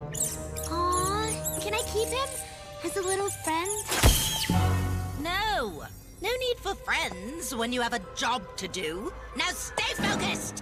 Aw, can I keep him as a little friend? No! No need for friends when you have a job to do. Now stay focused!